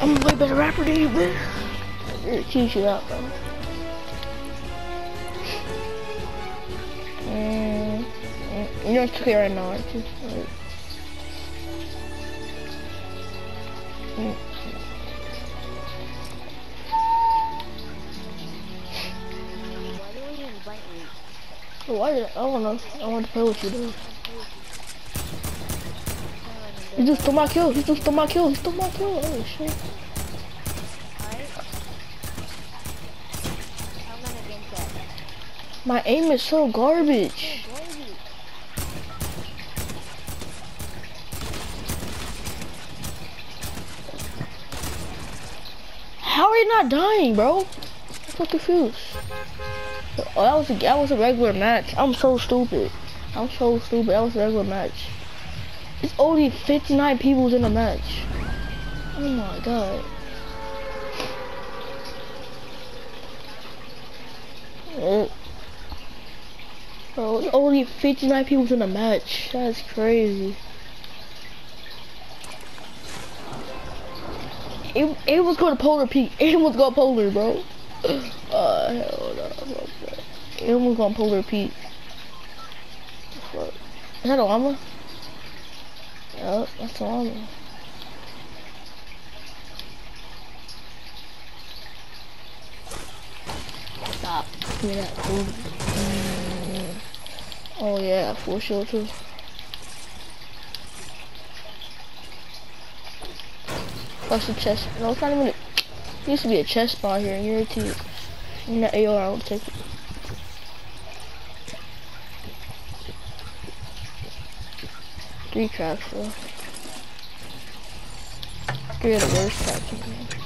I'm a way better rapper than you, man. Really teach you out, bro. Mm, mm, you're clear right now, aren't you? Mm. Why did I don't know. I want to play with you, dude. He just stole my kill. He just stole my kill. He stole my kill. Oh shit. My aim is so garbage. How are you not dying, bro? I'm so confused. Oh, that was a that was a regular match. I'm so stupid. I'm so stupid. That was a regular match. It's only 59 people in a match. Oh my god. Uh, Bro, it's only 59 people in a match. That's crazy. It, it was going to Polar Peak. It was going Polar, bro. Uh, hell no. It was going Polar Peak. Is that a llama? Yup, that's a llama. Stop. Give me that food. Mm. Oh yeah, full shield too. That's a chest. No, it's not even. A, it used to be a chest spot here. You're a team. In the AR, I would take it. Three traps though. Three of the worst traps.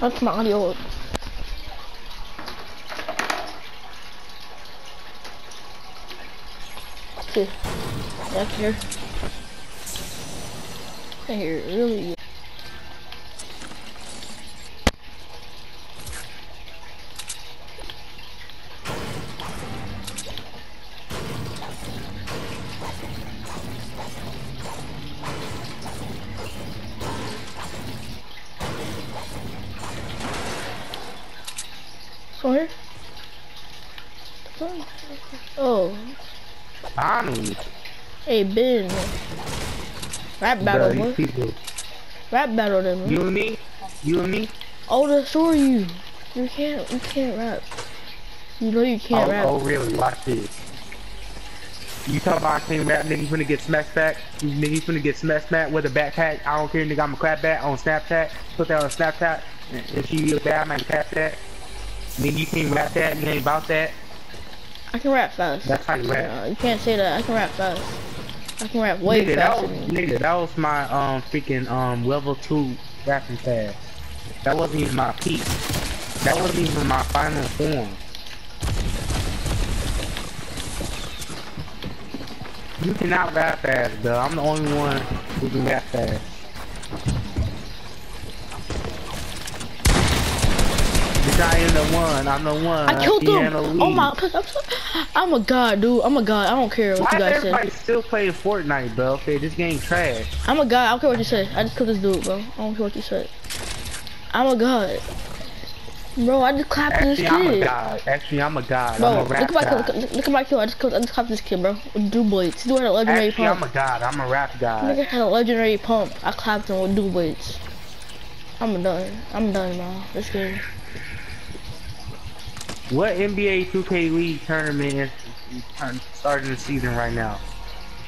That's. See, back here. I hear it really. Here. Oh, Finally. hey Ben. Rap battle, Bruh, boy. Rap battle, then. man. You and me? You and me? Oh, the story you. You can't. You can't rap. You know you can't Oh, rap. oh, really? Watch this. You talk about I can't rap, nigga, you finna get smashed back. You nigga finna get smashed back with a backpack. I don't care, nigga, I'm a crap back on Snapchat. Put that on Snapchat. If you get bad, I might catch that. Nigga, you can't rap that, you ain't about that. I can rap fast. That's how you rap. Uh, you can't say that. I can rap fast. I can rap way nigga, that faster was, nigga, that was my um freaking um level two rapping fast. That wasn't even my peak. That wasn't even my final form. You cannot rap fast, bro. I'm the only one who can rap fast. Bitch, I am the one. I'm the one. I killed them. Piano Oh my! I'm, so, I'm a god, dude. I'm a god. I don't care what Why you guys say. still playing Fortnite, bro? Okay, this game trash. I'm a god. I don't care what you say. I just killed this dude, bro. I don't care what you said. I'm a god. Bro, I just clapped this Actually, I'm a god. Actually, I'm a god. Bro, I'm a look at my god. kill. Look, look at my kill. I just killed. I just clapped this kid, bro. With dual blades. He doing a legendary Actually, I'm pump. a god. I'm a rap god. Nigga had a legendary pump. I clapped him with dual blades. I'm done. I'm done, bro. This game. What NBA 2K League tournament is starting the season right now?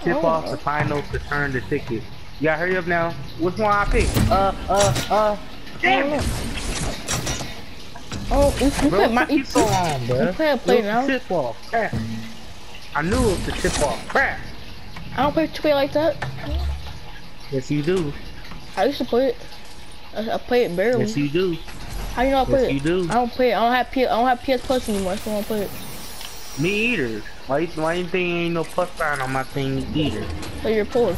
Tip Oh. off the finals to turn the ticket. You gotta hurry up now. Which one I pick? Uh, uh, uh. Damn it! Oh, Bro, play my. what took you You, so long, bro? you play a play now? Tip off. Crap. I knew it was the tip off. Crap. I don't play to play like that. Yes, you do. I used to play it. I, I play it barely. Yes, you do. How you know I play Yes, it? you do. I don't play it. I don't have P. I don't have PS Plus anymore, so I don't play it. Me either. Why, you- why you think ain't no plus sign on my thing either? So you're poor.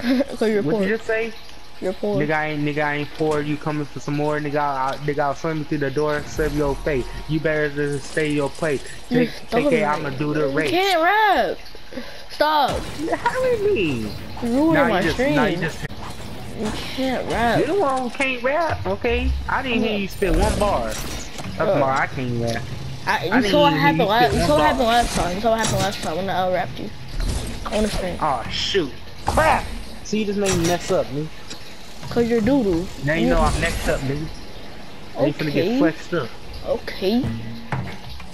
so you're poor. What you just say? You're poor. Nigga I ain't nigga I ain't poor. You coming for some more? Nigga I, nigga I'll swim you through the door, serve your face. You better just stay your place. Take, take care. I'ma do the You race. can't rap. Stop. How do you mean? Ruining my you just, stream. You can't rap. you one can't rap, okay? I didn't hear you spit one bar. That's why I can't rap. I, I you didn't saw what happened last. You saw what happened last time. You saw what happened last time when I out rapped you on the stream. Oh shoot. Crap! See you just made me mess up, nigga. Cause you're doo doo. Now you know I'm next up, nigga. Now you finna get flexed up. Okay.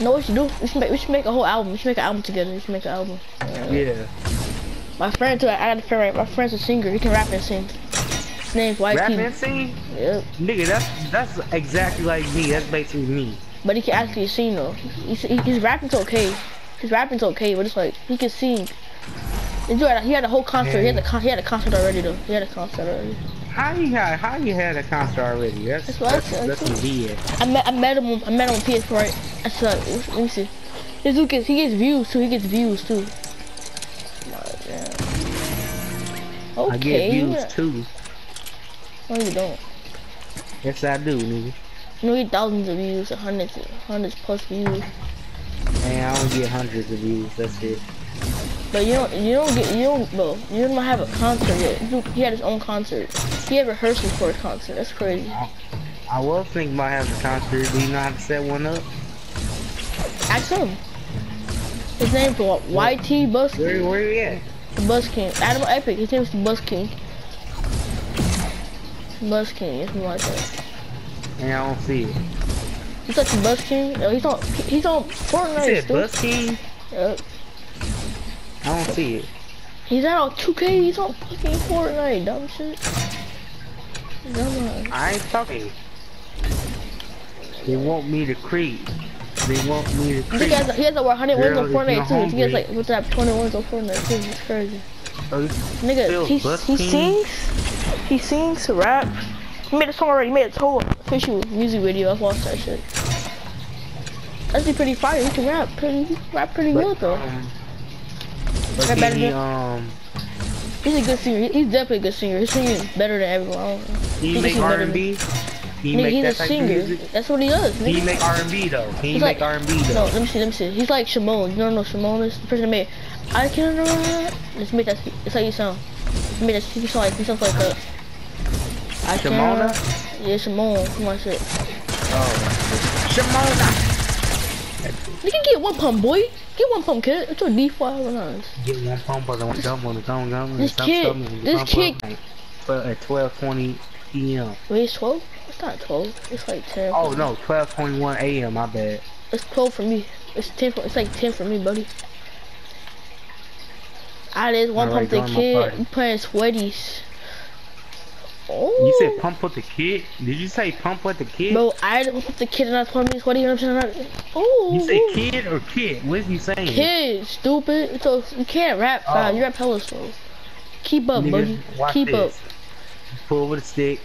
Know what you do? We should make we should make a whole album. We should make an album together. We should make an album. Uh, Yeah. My friend too. I got a friend. Right? My friend's a singer. He can rap and sing. His name's Rap sing? Yep. Nigga, that's that's exactly like me. That's basically me. But he can actually sing though. He's, he, his rapping's okay. His rapping's okay, but it's like he can sing. He had, he had a whole concert. He had a he had a concert already though. He had a concert already. How you had how you had a concert already? That's That's what I that's, said, that's too. some BS. I met I met him on, I met him on PS4. Right? I said, let me see. This dude gets he gets views too. He gets views too. Okay. I get views too. No, you don't. Yes, I do, nigga. You get thousands of views, hundreds, hundreds plus views. Man, I don't get hundreds of views. That's it. But you don't, you don't get, you don't, bro. You don't have a concert yet. He had his own concert. He had rehearsals for his concert. That's crazy. I was thinking about having a concert. Do you know how to set one up? Ask him. His name's what? YT Bus Where where you at? Buzz King. Adam Epic. His name's Buzz King. Buzz King. Like that. And I don't see it. He's like the Buzz King. No, he's on. He's on Fortnite. said still. Bus King? Yep. I don't see it. He's not on 2K. He's on fucking Fortnite. Dumb shit. Dumb. I ain't talking. They want me to creep. They want me to He has, he has over 100 wins on Fortnite too. He has like what's that 20 wins on Fortnite too. It's crazy. Oh, Nigga, he, he sings, he sings, to rap. He made a song already. He made a whole official music video. I've watched that shit. That's pretty fire. He can rap pretty, rap pretty good though. um, but better he, than- um, He's a good singer. He's definitely a good singer. His singing better than everyone. I don't know. he He make can sing better R&B. He make he's that a singer. music. That's what he does. He Nigga. make R&B though. He He's make like- R&B though. No, let me see, let me see. He's like Shimon. You don't know Shimon is? The person that made I can run. Let's make that. That's how you sound. He made that. He sound like he sounds like that. I can Shimona? run. Yeah, Shimon. Come on, oh, shit. Oh. Shimona. You can get one pump, boy. Get one pump, kid. It's your default runs. Get one pump on the dump on the tongue gum. This kid- this kid- But at 12:20 p.m. Wait, it's 12? It's not 12. It's like 10. Oh no, 12:21 a.m. My bad. It's 12 for me. It's 10 for, it's like 10 for me, buddy. I did one pump the kid. You playing sweaties. Oh. You said oh. pump with the kid? Did you say pump with the kid? No, I didn't pump the kid and I told me sweaty. You know what I'm saying? Oh. You say kid or kid? What is you saying? Kid, stupid. So you can't rap Oh. fast. You rap hella slow. Keep up, buddy. Keep this. up. Pull with a stick.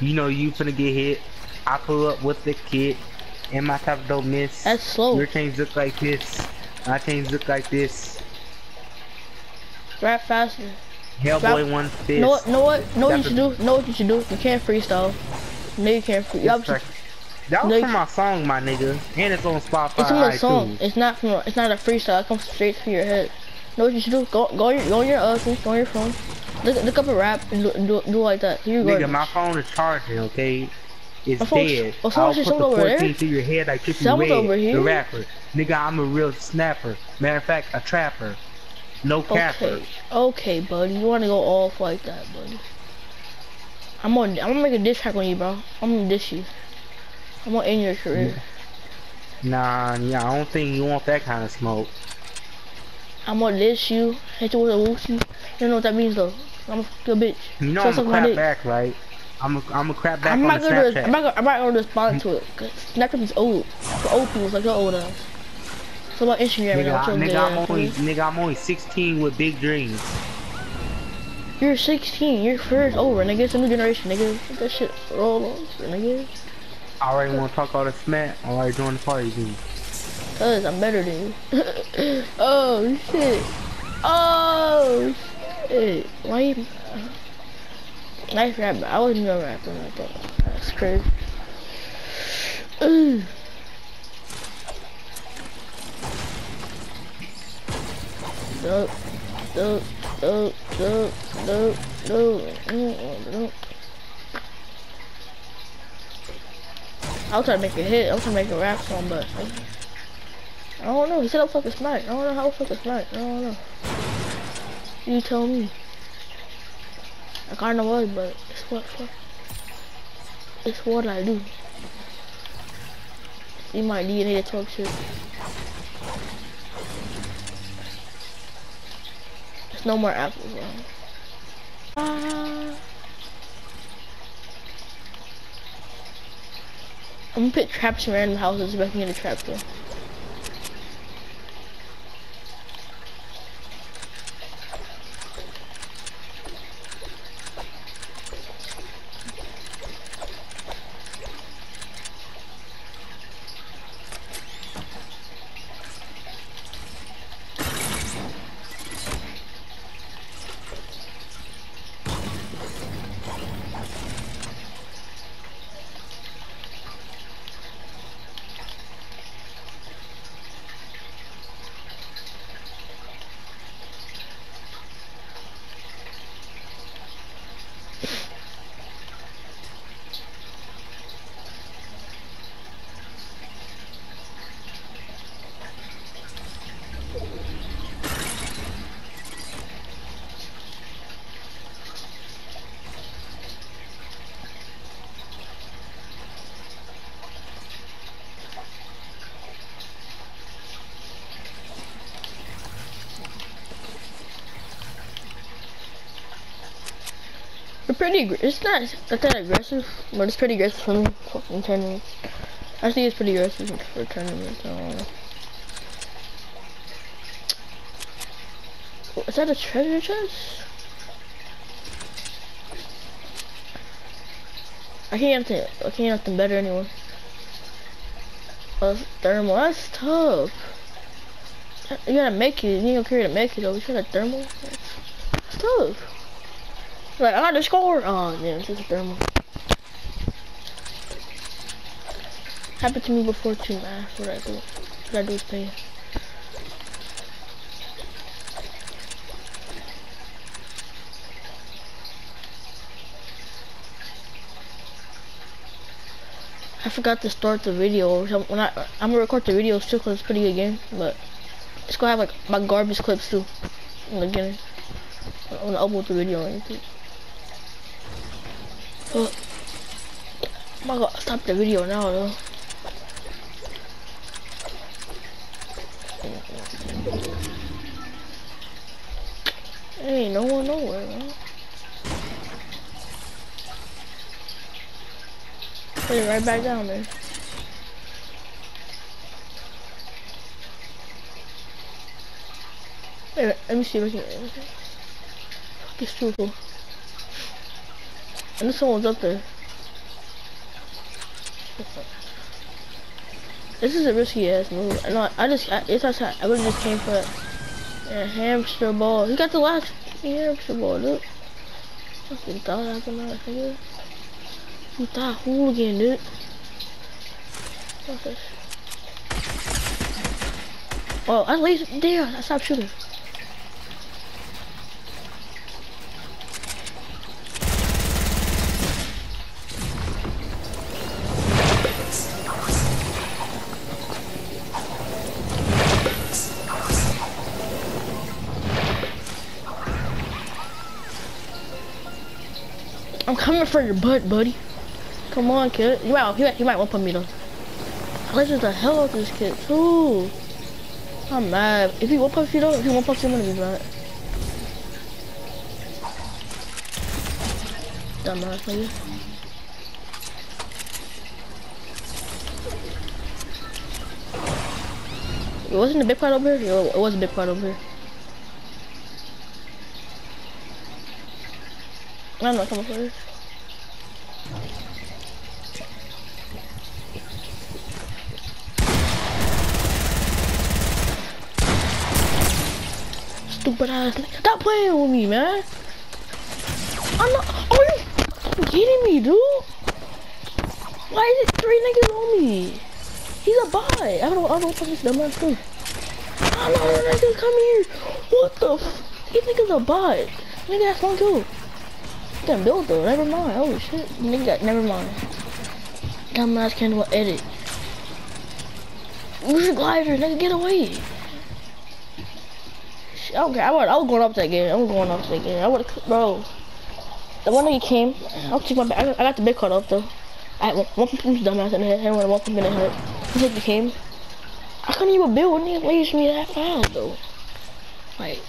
You know you finna get hit. I pull up with the kid. And my top don't miss. That's slow. Your chains look like this. My chains look like this. Rap faster. Hellboy one fist. Know what? Know what? Know what you should do? Know what you should do? You can't freestyle. No, you can't free. You It's have to- like- that was No, from my song, my nigga. And it's on Spotify. It's from the song. It's not from. a- It's not a freestyle. It comes straight to your head. Know what you should do? Go, go your, go on your uh, thing, go on your phone. Look, look up a rap and do, do, do like that. Here you go. Nigga, my phone is charging, okay? It's My dead. oh, someone I'll put the over there? 14 to your head like Trippie Redd, over here? the rapper. Nigga, I'm a real snapper. Matter of fact, a trapper. No capper. Okay, okay, buddy. You wanna go off like that, buddy? I'm gonna, I'm gonna make a diss track on you, bro. I'm gonna diss you. I'm gonna end your career. Nah, yeah, I don't think you want that kind of smoke. I'm gonna diss you. Hit you with a whoopsie. You don't know what that means though. I'm a good bitch. You know So I'm suck a my crap back, right? I'm a, I'm a crap back I'm on not the gonna, Snapchat. I'm not gonna, I'm not gonna respond to it. Cause Snapchat is old. For old people, like your old ass. So about Instagram Nigga, now, Nigga, I'm only, nigga, I'm only 16 with big dreams. You're 16. Your career's over, nigga. It's a new generation, nigga. Let that shit roll over, nigga. I already want to talk all the smack. I already joined the party, dude. Cause I'm better than you. oh shit. Oh shit. Why you? Nice rap, but I wasn't gonna rap like that. That's crazy. No, no, no, no, no, no, no, no. I was trying to make a hit. I was trying to make a rap song, but I don't know. He said I'm fucking smart. I don't know how I'm fucking smart. I don't know. You tell me. I kinda was, but it's what fuck. It's what I do. You might need to talk shit. There's no more apples, bro. Ah. I'm gonna put traps in random houses if I can get a trap though. It's pretty, it's not not that aggressive, but it's pretty aggressive for me in tournaments. I think it's pretty aggressive for tournaments, know. Is that a treasure chest? I can't have to, I can't have them better anymore. Oh, thermal, that's tough. You gotta make it, you don't care to make it though. You got a thermal? That's tough. Like, I got the score! Oh, yeah, it's just a thermal. Happened to me before too, man. What I do. What I do is pay. I forgot to start the video. I'm gonna record the video too, because it's pretty good game, but it's gonna have like my garbage clips too in the beginning. I'm gonna upload the video or anything. Oh my god, stop the video now though. There ain't no one nowhere, man. Put it right back down there. Wait, let me see if I can. Fuck is truthful. I know someone's up there. This is a risky ass move. I. I just. I, it's outside. I really just came for. Yeah, hamster ball. He got the last hamster ball, dude. Fucking thought I could not nigga. You thought hooligan, dude. What's this? Oh, I laser. Damn, I stopped shooting. I'm coming for your butt, buddy. Come on, kid. You might, you might, to put me though. Legend the hell out of this kid too. I'm mad. If he one puff you though, if he one puff you, I'm gonna be mad. Dumbass nigga. It wasn't a big part over here? It was a big part over here. I'm not coming first. Stupid ass. nigga. Stop playing with me, man. Ah, I'm not. Are you fucking kidding me, dude? Why is it three niggas on me? He's a bot. I don't know. I don't this dumbass do. I don't know. Ah, niggas come here. What the? F These niggas a bot. Nigga, that's one kill. He got built though. Never mind. Holy shit. Nigga. Never mind. Dumbass can't do edit. Where's the glider? Nigga, get away. Shit, I don't. I was, going up that game. I was going up that game. I would bro. The one that you came, I'll take my back. I got, the big card up though. I had one, one dumbass in the head, and one from in the head. He said the game. I couldn't even build. Nigga lazy me that fast though. Like,